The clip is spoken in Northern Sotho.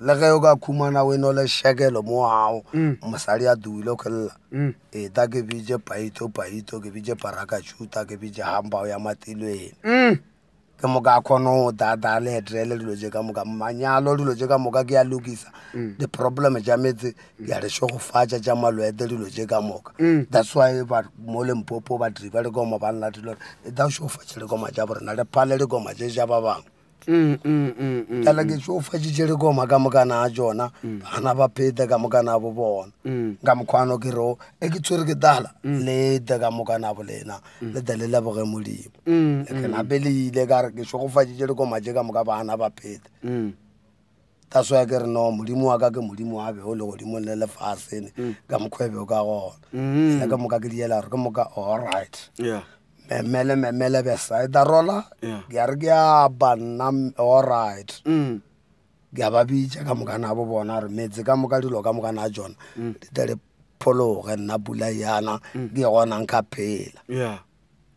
le ge o ka khumana o eno le shekelo mo ao mm. mosadi a duile kwelela mm. eta ke bitse paito paito ke bitse parakachuta ke bitse hambao ya matilweng mm. ke moka a kgone go dada le etrele dilo tse ka moka manyalo dilo tse ka moka ke ya lokisa di-problem tša metse ke ya rešo go fatša tša malwete dilo tse ka moka that's why mo lempopo ba driba dikoma ba nna dilo e da šo fatše dikoma tša borena re phale dikoma tse ja ba bangwe mm, mm, mm, kala ke tso fa jije le goma ka mokana a jona bana ba pheta ka mokana bo bona ka mokgwano ke ro e ke tshwere ke tala le da ka mokana bo lena le da le la boge modimo ke na be le ile ka re ke tso go fa jije le goma je ka moka bana ba pheta ka soya ke re no modimo wa ka ke modimo wa beo le godimo le lefasene mm. ka mokgwa e beo ka gona mm. ya ka moka ke diela gore ke moka all right memele memele besaeta rola ke ya re ke ya banna all right mm. ke ya ba bitša ka moka na bo bona gore metse ka moka dilo ka moka na jona di tele phologe nna pula yana ke gonang ka phela